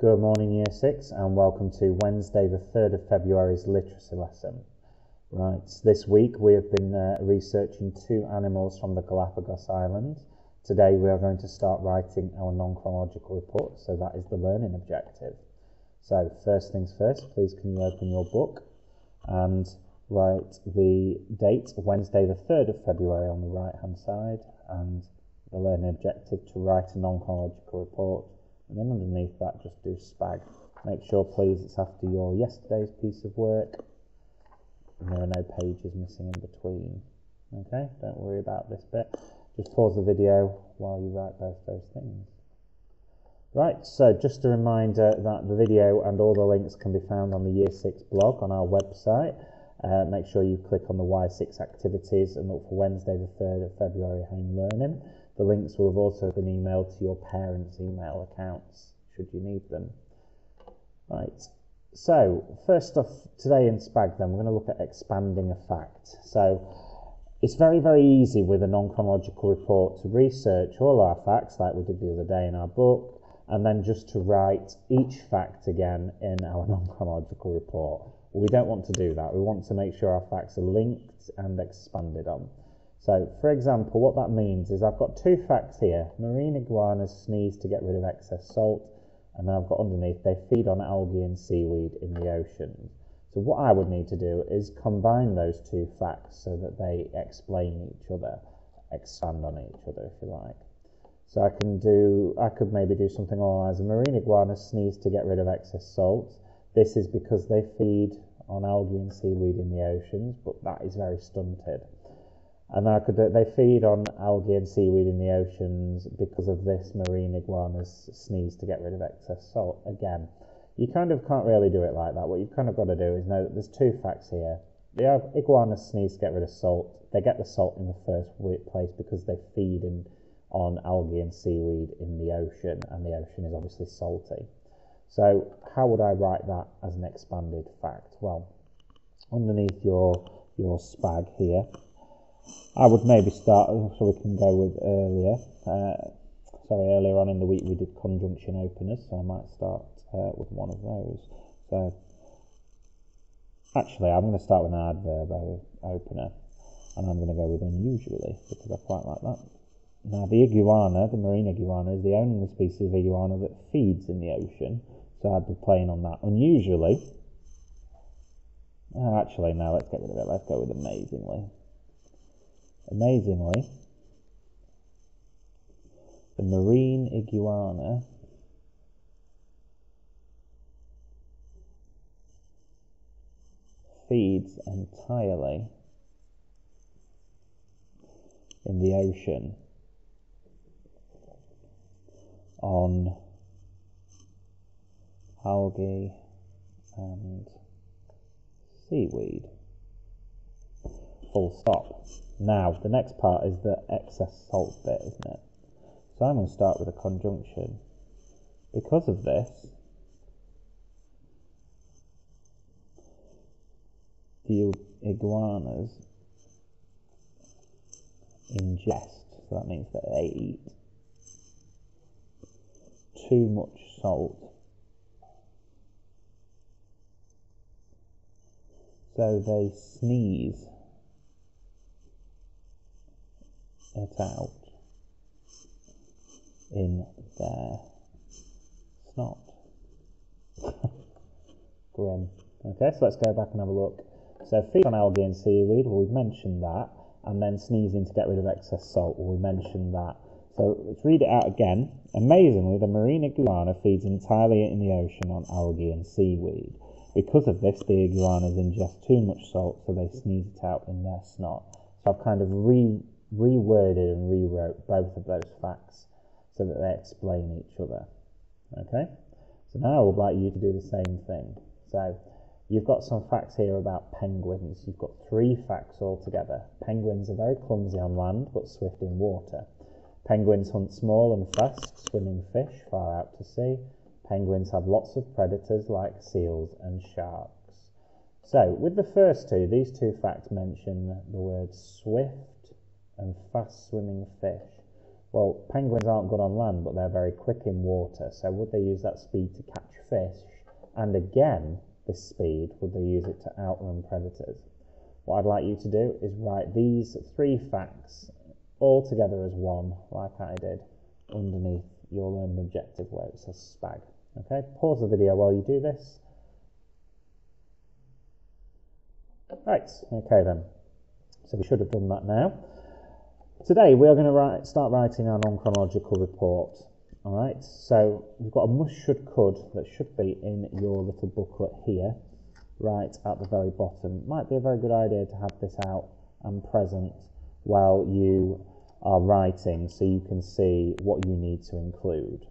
Good morning, Year 6, and welcome to Wednesday, the 3rd of February's literacy lesson. Right, this week we have been uh, researching two animals from the Galapagos Islands. Today we are going to start writing our non chronological report, so that is the learning objective. So, first things first, please can you open your book and write the date, Wednesday, the 3rd of February, on the right hand side, and the learning objective to write a non chronological report and then underneath that just do spag. Make sure please it's after your yesterday's piece of work and there are no pages missing in between. Okay, don't worry about this bit. Just pause the video while you write both those things. Right, so just a reminder that the video and all the links can be found on the Year 6 blog on our website. Uh, make sure you click on the Y6 activities and look for Wednesday the 3rd of February home learning. The links will have also been emailed to your parents' email accounts should you need them. Right, so first off today in SPAG then we're going to look at expanding a fact. So it's very, very easy with a non-chronological report to research all our facts like we did the other day in our book and then just to write each fact again in our non-chronological report. We don't want to do that. We want to make sure our facts are linked and expanded on. So, for example, what that means is I've got two facts here. Marine iguanas sneeze to get rid of excess salt, and then I've got underneath they feed on algae and seaweed in the oceans. So what I would need to do is combine those two facts so that they explain each other, expand on each other, if you like. So I can do, I could maybe do something along as a marine iguana sneeze to get rid of excess salt. This is because they feed on algae and seaweed in the oceans, but that is very stunted. And they feed on algae and seaweed in the oceans because of this marine iguanas sneeze to get rid of excess salt. Again, you kind of can't really do it like that. What you've kind of got to do is know that there's two facts here. The iguanas sneeze to get rid of salt. They get the salt in the first place because they feed in, on algae and seaweed in the ocean, and the ocean is obviously salty. So, how would I write that as an expanded fact? Well, underneath your your spag here, I would maybe start, so we can go with earlier. Uh, sorry, earlier on in the week we did conjunction openers, so I might start uh, with one of those. So, actually, I'm going to start with an adverb opener, and I'm going to go with unusually because I quite like that. Now, the iguana, the marine iguana, is the only species of iguana that feeds in the ocean, so I'd be playing on that. Unusually, uh, actually, now let's get rid of it. Let's go with amazingly. Amazingly, the marine iguana feeds entirely in the ocean on algae and seaweed. Full stop. Now, the next part is the excess salt bit, isn't it? So I'm going to start with a conjunction. Because of this, the iguanas ingest, so that means that they eat too much salt. So they sneeze it out in their snot. Grim. Okay, so let's go back and have a look. So feed on algae and seaweed, well we've mentioned that, and then sneezing to get rid of excess salt, well we mentioned that. So let's read it out again. Amazingly, the marine iguana feeds entirely in the ocean on algae and seaweed. Because of this, the iguanas ingest too much salt, so they sneeze it out in their snot. So I've kind of re reworded and rewrote both of those facts so that they explain each other. Okay? So now I would like you to do the same thing. So you've got some facts here about penguins. You've got three facts altogether. Penguins are very clumsy on land but swift in water. Penguins hunt small and fast swimming fish far out to sea. Penguins have lots of predators like seals and sharks. So, with the first two, these two facts mention the word swift and fast swimming fish. Well, penguins aren't good on land, but they're very quick in water. So would they use that speed to catch fish? And again, this speed, would they use it to outrun predators? What I'd like you to do is write these three facts all together as one, like I did, underneath your learning objective where it says SPAG. Okay, pause the video while you do this. Right, okay then. So we should have done that now. Today we are going to write, start writing our non-chronological report. All right, so we've got a must, should, could that should be in your little booklet here, right at the very bottom. Might be a very good idea to have this out and present while you are writing so you can see what you need to include.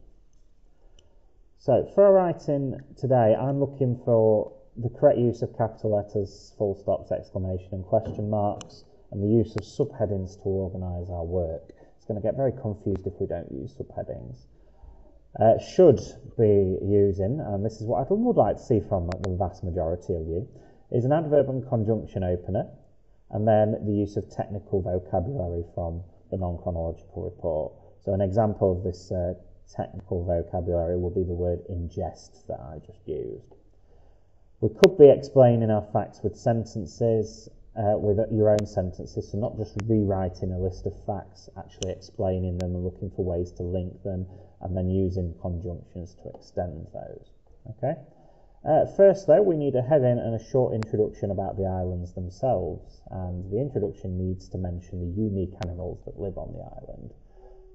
So for our writing today, I'm looking for the correct use of capital letters, full stops, exclamation and question marks, and the use of subheadings to organise our work. It's going to get very confused if we don't use subheadings. Uh, should be using, and this is what I would like to see from the vast majority of you, is an adverb and conjunction opener, and then the use of technical vocabulary from the non-chronological report. So an example of this uh, technical vocabulary will be the word ingest that I just used. We could be explaining our facts with sentences, uh, with your own sentences, so not just rewriting a list of facts, actually explaining them and looking for ways to link them, and then using conjunctions to extend those. Okay. Uh, first, though, we need a heading and a short introduction about the islands themselves, and the introduction needs to mention the unique animals that live on the island.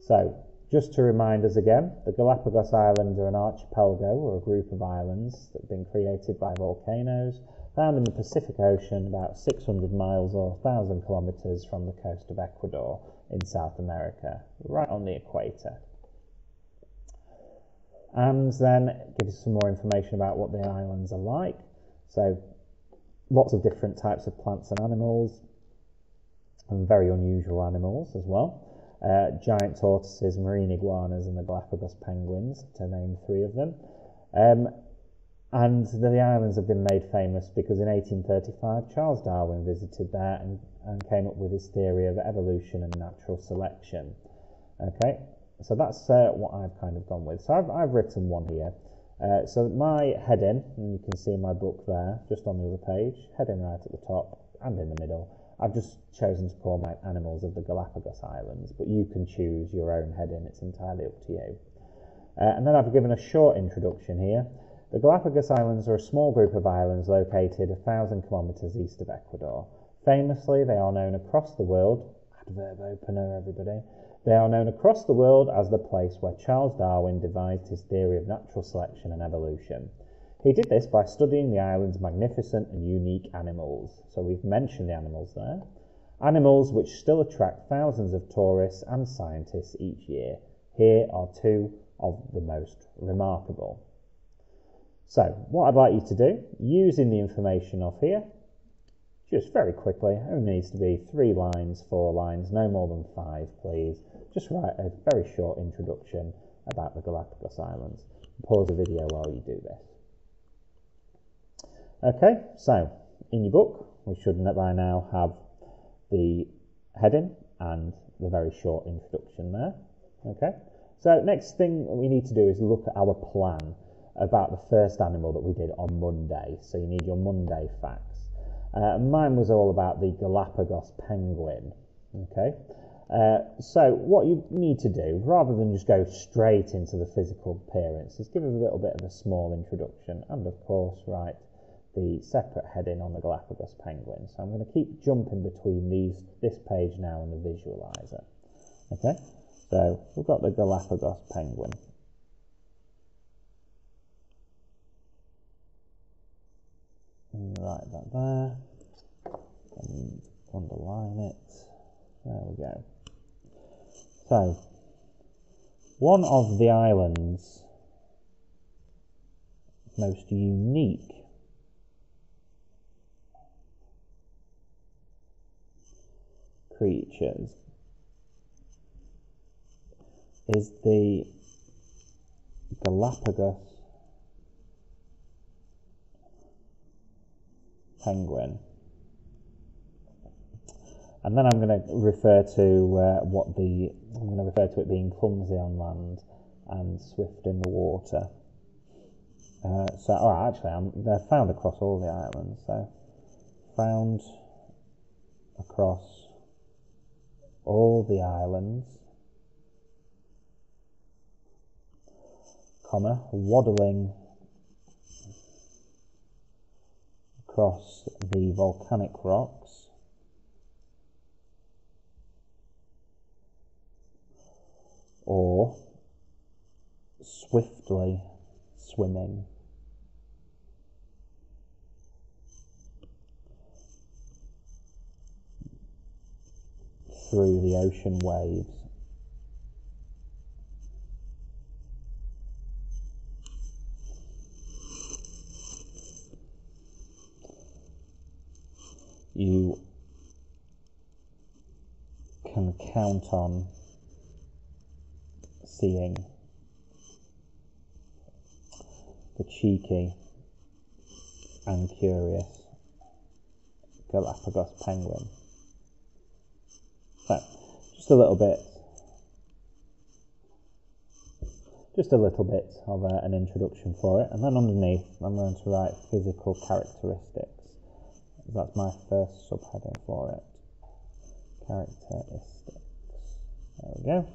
So, just to remind us again, the Galapagos Islands are an archipelago or a group of islands that have been created by volcanoes found in the Pacific Ocean about 600 miles or 1,000 kilometres from the coast of Ecuador in South America, right on the equator. And then gives some more information about what the islands are like. So, lots of different types of plants and animals, and very unusual animals as well uh, giant tortoises, marine iguanas, and the Galapagos penguins, to name three of them. Um, and the islands have been made famous because in 1835 Charles Darwin visited there and, and came up with his theory of evolution and natural selection. Okay, so that's uh, what I've kind of gone with. So I've, I've written one here. Uh, so my heading, and you can see my book there, just on the other page, heading right at the top and in the middle, I've just chosen to call my animals of the Galapagos Islands, but you can choose your own heading, it's entirely up to you. Uh, and then I've given a short introduction here. The Galapagos Islands are a small group of islands located a thousand kilometres east of Ecuador. Famously, they are known across the world, adverb opener everybody, they are known across the world as the place where Charles Darwin devised his theory of natural selection and evolution. He did this by studying the island's magnificent and unique animals. So we've mentioned the animals there. Animals which still attract thousands of tourists and scientists each year. Here are two of the most remarkable. So, what I'd like you to do, using the information off here, just very quickly, only needs to be three lines, four lines, no more than five, please. Just write a very short introduction about the Galapagos Islands. Pause the video while you do this. Okay, so in your book, we should by now have the heading and the very short introduction there. Okay, so next thing we need to do is look at our plan about the first animal that we did on Monday. So you need your Monday facts. Uh, mine was all about the Galapagos penguin. Okay, uh, so what you need to do, rather than just go straight into the physical appearance, is give a little bit of a small introduction and, of course, write the separate heading on the Galapagos penguin. So I'm going to keep jumping between these this page now and the visualizer. Okay, so we've got the Galapagos penguin. Write that there and underline it. There we go. So, one of the island's most unique creatures is the Galapagos penguin. and then I'm going to refer to uh, what the I'm going to refer to it being clumsy on land and swift in the water. Uh, so, oh, actually, I'm, they're found across all the islands. So, found across all the islands, comma, waddling across the volcanic rocks, or swiftly swimming. through the ocean waves. You can count on seeing the cheeky and curious Galapagos penguin. So, just a little bit, just a little bit of uh, an introduction for it, and then underneath I'm going to write physical characteristics. That's my first subheading for it. Characteristics. There we go.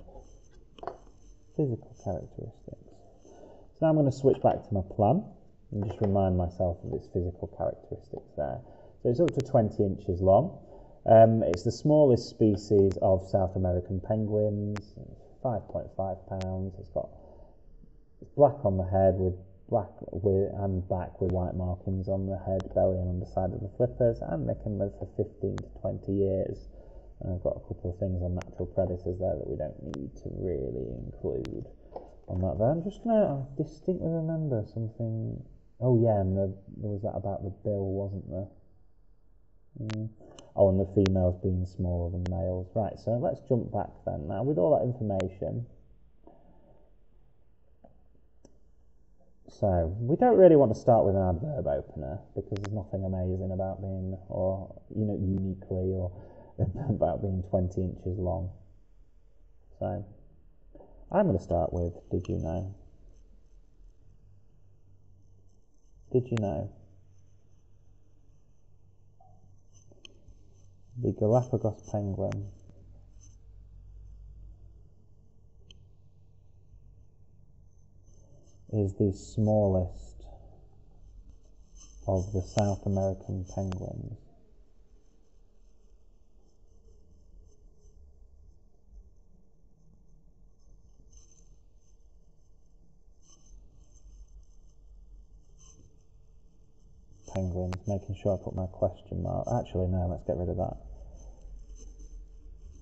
Physical characteristics. So now I'm going to switch back to my plan and just remind myself of its physical characteristics there. So it's up to 20 inches long. Um, it's the smallest species of South American penguins, 5.5 pounds. It's got it's black on the head with black with, and black with white markings on the head, belly and underside of the flippers, and they can live for 15 to 20 years. And I've got a couple of things on natural predators there that we don't need to really include on that there. I'm just going to distinctly remember something. Oh, yeah, and the, there was that about the bill, wasn't there? Mm. Oh, and the females being smaller than males. Right, so let's jump back then. Now, with all that information, so we don't really want to start with an adverb opener because there's nothing amazing about being, or, you know, uniquely or about being 20 inches long. So, I'm going to start with Did you know? Did you know? the Galapagos penguin. Is the smallest of the South American penguins. penguins, making sure I put my question mark. Actually, no, let's get rid of that.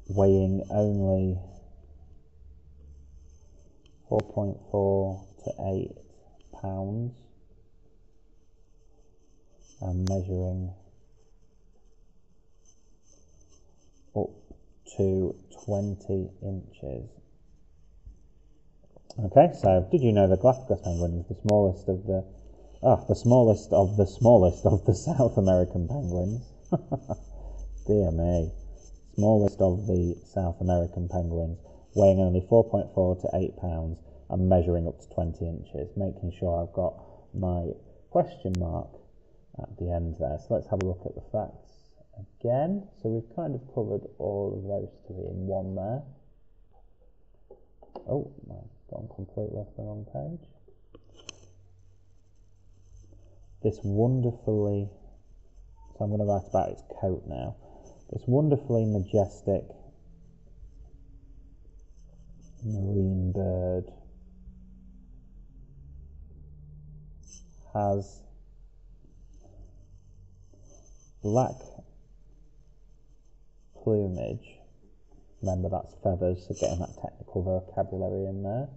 Weighing only 4.4 to 8 pounds and measuring up to 20 inches. Okay, so did you know the Galapagos penguin is the smallest of the Ah, the smallest of the smallest of the South American penguins. Dear me. Smallest of the South American penguins, weighing only 4.4 to 8 pounds and measuring up to 20 inches, making sure I've got my question mark at the end there. So let's have a look at the facts again. So we've kind of covered all of those three in one there. Oh, I've gone completely off the wrong page this wonderfully, so I'm going to write about its coat now, this wonderfully majestic marine bird has black plumage. Remember that's feathers, so getting that technical vocabulary in there.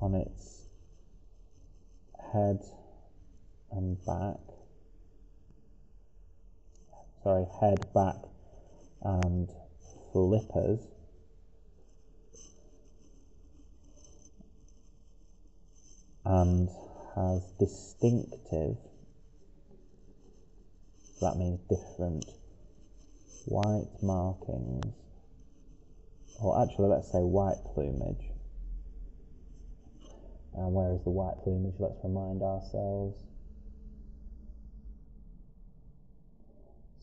on its head and back. Sorry, head, back, and flippers. And has distinctive That means different. White markings. Or actually, let's say white plumage. And where is the white plumage? Let's remind ourselves.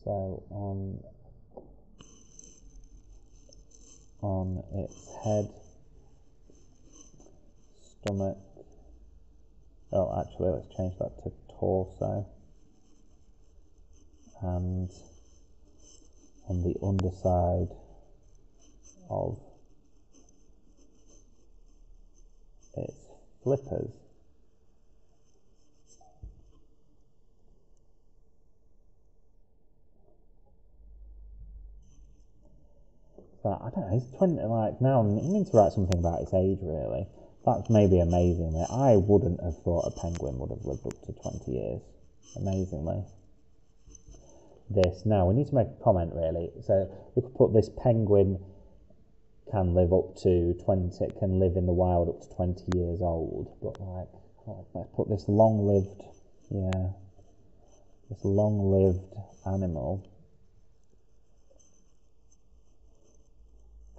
So on on its head, stomach. Oh, actually, let's change that to torso. And on the underside of its flippers. But I don't know, he's 20, like, now I need to write something about his age, really. That's maybe amazingly. I wouldn't have thought a penguin would have lived up to 20 years. Amazingly. This. Now, we need to make a comment, really. So, we could put this penguin can live up to 20, can live in the wild up to 20 years old. But, like, let's put this long lived, yeah, this long lived animal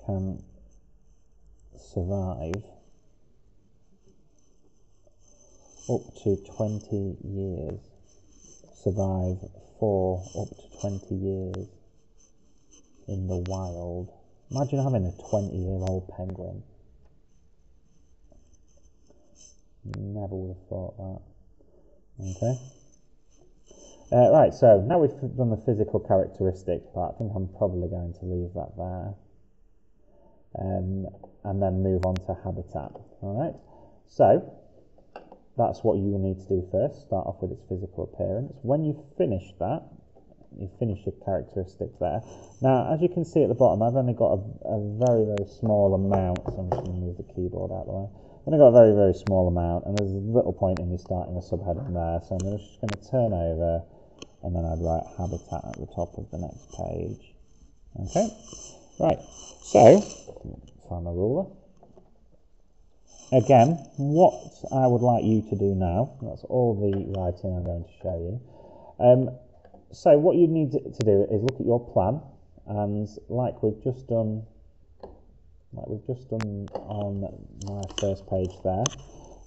can survive up to 20 years, survive for up to 20 years in the wild. Imagine having a 20 year old penguin. Never would have thought that. Okay. Uh, right, so now we've done the physical characteristics part, I think I'm probably going to leave that there. Um, and then move on to habitat. All right. So that's what you will need to do first. Start off with its physical appearance. When you've finished that, you finish your characteristics there. Now, as you can see at the bottom, I've only got a, a very, very small amount. So I'm just going to move the keyboard out of the way. I've only got a very, very small amount, and there's a little point in me starting a subheading there. So I'm just going to turn over, and then I'd write habitat at the top of the next page. Okay, right. So, find my ruler. Again, what I would like you to do now, that's all the writing I'm going to show you. Um, so what you need to do is look at your plan and like we've just done like we've just done on my first page there,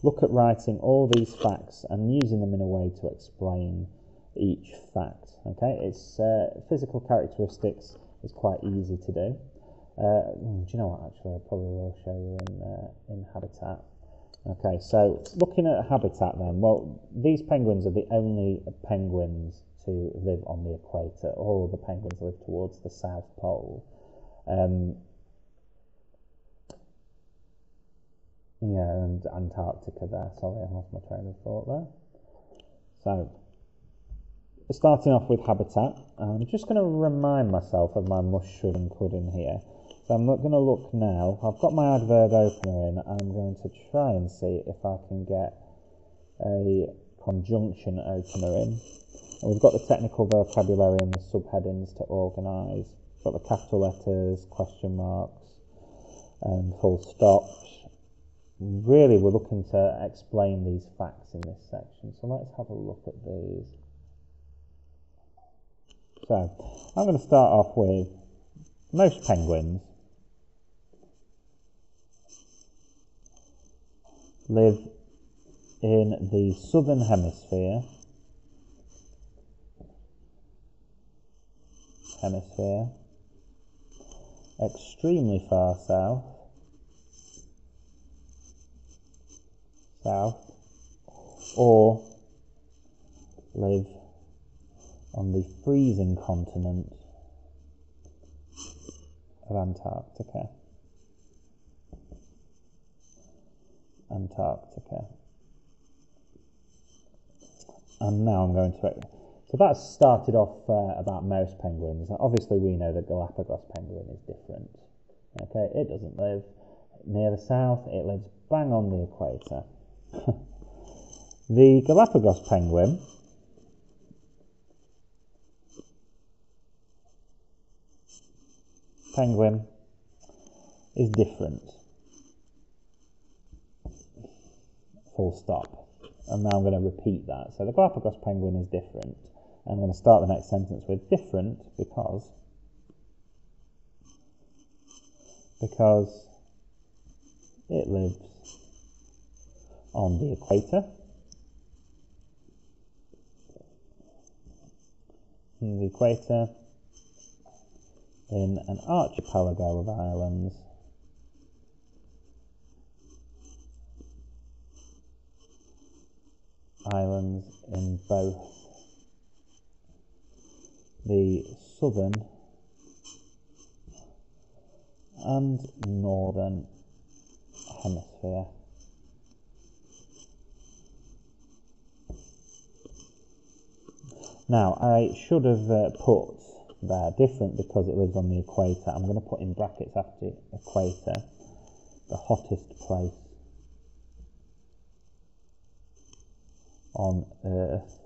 look at writing all these facts and using them in a way to explain each fact. Okay, it's uh, physical characteristics is quite easy to do. Uh, do you know what? Actually, I probably will show you in uh, in habitat. Okay, so looking at habitat then. Well, these penguins are the only penguins to live on the equator. All the penguins live towards the south pole. Um, yeah, and Antarctica there. Sorry, I lost my train of thought there. So, starting off with habitat, I'm just going to remind myself of my mushroom in here. So I'm not going to look now. I've got my adverb opener in. I'm going to try and see if I can get a conjunction opener in. And we've got the technical vocabulary and the subheadings to organise. Got the capital letters, question marks, and full stops. Really, we're looking to explain these facts in this section. So let's have a look at these. So I'm going to start off with most penguins live in the southern hemisphere. Hemisphere, extremely far south, south, or live on the freezing continent of Antarctica. Antarctica. And now I'm going to. So that started off uh, about most penguins. Obviously, we know that Galapagos penguin is different. Okay, it doesn't live near the south, it lives bang on the equator. the Galapagos penguin penguin is different. Full stop. And now I'm going to repeat that. So the Galapagos penguin is different. I'm going to start the next sentence with different because because it lives on the equator. In The equator in an archipelago of islands islands in both the southern and northern hemisphere. Now, I should have uh, put there different because it lives on the equator. I'm going to put in brackets after equator the hottest place on Earth.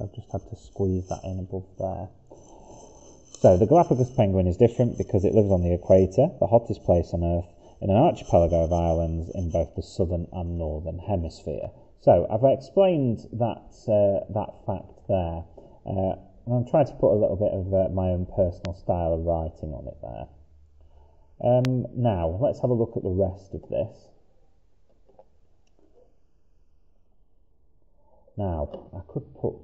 I've just had to squeeze that in above there. So the Galapagos penguin is different because it lives on the equator, the hottest place on Earth, in an archipelago of islands in both the southern and northern hemisphere. So I've explained that uh, that fact there. Uh, and I'm trying to put a little bit of uh, my own personal style of writing on it there. Um, now, let's have a look at the rest of this. Now, I could put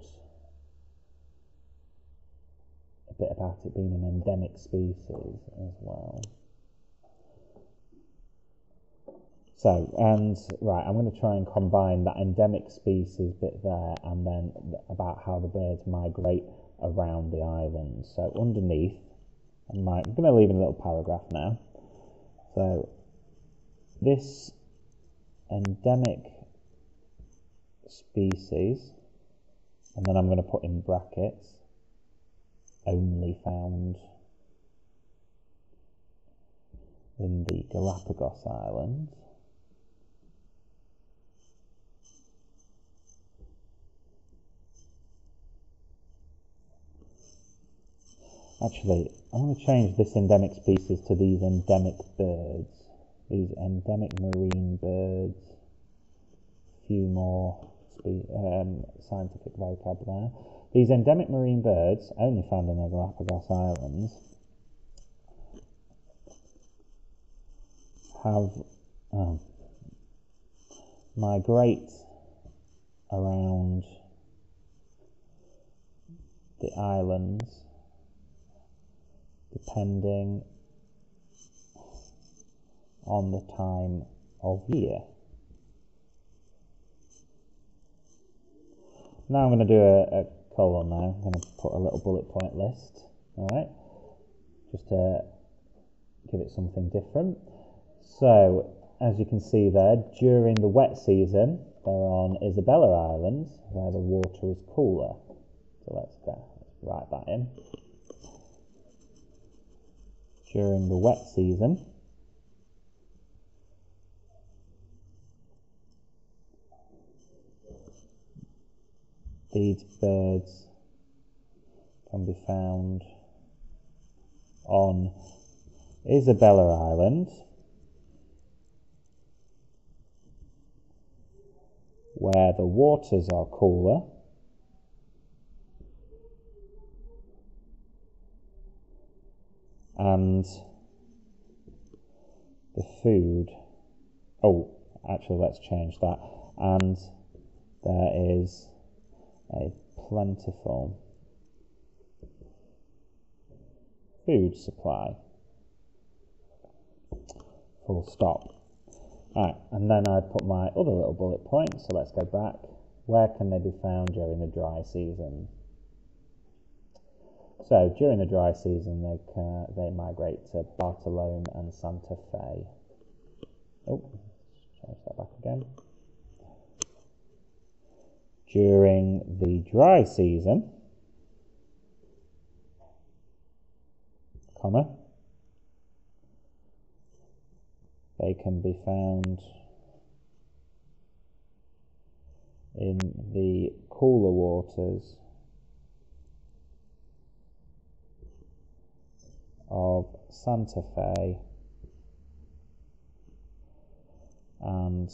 a bit about it being an endemic species as well. So, and right, I'm going to try and combine that endemic species bit there and then about how the birds migrate around the island. So underneath, I'm going to leave in a little paragraph now. So this endemic species, and then I'm going to put in brackets, only found in the Galapagos Islands. Actually, I'm going to change this endemic species to these endemic birds. These endemic marine birds. A few more um, scientific vocab there. These endemic marine birds, only found in the Galapagos Islands, have um, migrate around the islands depending on the time of year. Now I'm going to do a, a colon now. I'm going to put a little bullet point list. Alright, just to give it something different. So, as you can see there, during the wet season, they're on Isabella Island, where the water is cooler. So let's go, let's write that in during the wet season. These birds can be found on Isabella Island, where the waters are cooler and the food. Oh, actually, let's change that. And there is a plentiful food supply. Full stop. Right, and then I'd put my other little bullet point, so let's go back. Where can they be found during the dry season? So during the dry season, they can, they migrate to Bartolome and Santa Fe. Oh, change that back again. During the dry season, comma, they can be found in the cooler waters of Santa Fe and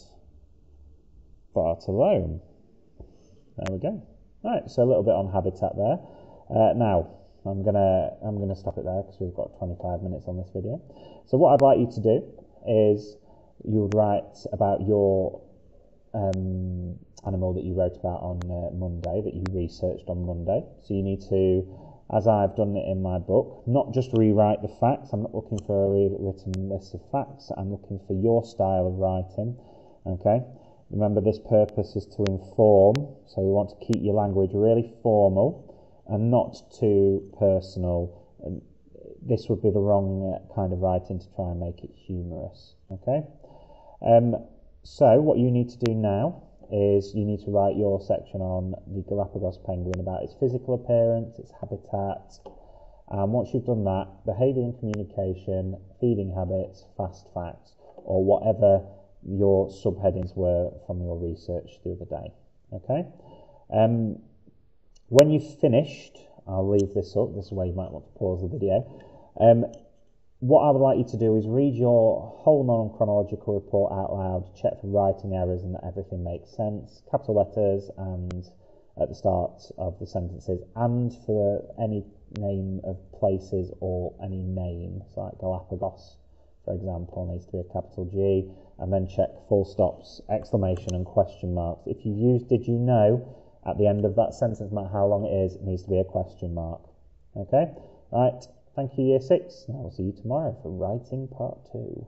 Bartolome. There we go. All right, so a little bit on habitat there. Uh, now, I'm gonna I'm gonna stop it there because we've got 25 minutes on this video. So what I'd like you to do is you would write about your um, animal that you wrote about on uh, Monday, that you researched on Monday. So you need to, as I've done it in my book, not just rewrite the facts. I'm not looking for a written list of facts. I'm looking for your style of writing. Okay. Remember, this purpose is to inform, so you want to keep your language really formal and not too personal. This would be the wrong uh, kind of writing to try and make it humorous. Okay. Um, so what you need to do now is you need to write your section on the Galapagos penguin about its physical appearance, its habitat, and once you've done that, behaviour and communication, feeding habits, fast facts, or whatever your subheadings were from your research the other day. Okay. Um, when you've finished, I'll leave this up. This is where you might want to pause the video. Um, what I would like you to do is read your whole non-chronological report out loud, check for writing errors and that everything makes sense, capital letters and at the start of the sentences, and for any name of places or any names, like Galapagos, for example, needs to be a capital G, and then check full stops, exclamation and question marks. If you use did you know at the end of that sentence, no matter how long it is, it needs to be a question mark. Okay? Right. Thank you, Year 6. I will see you tomorrow for writing part 2.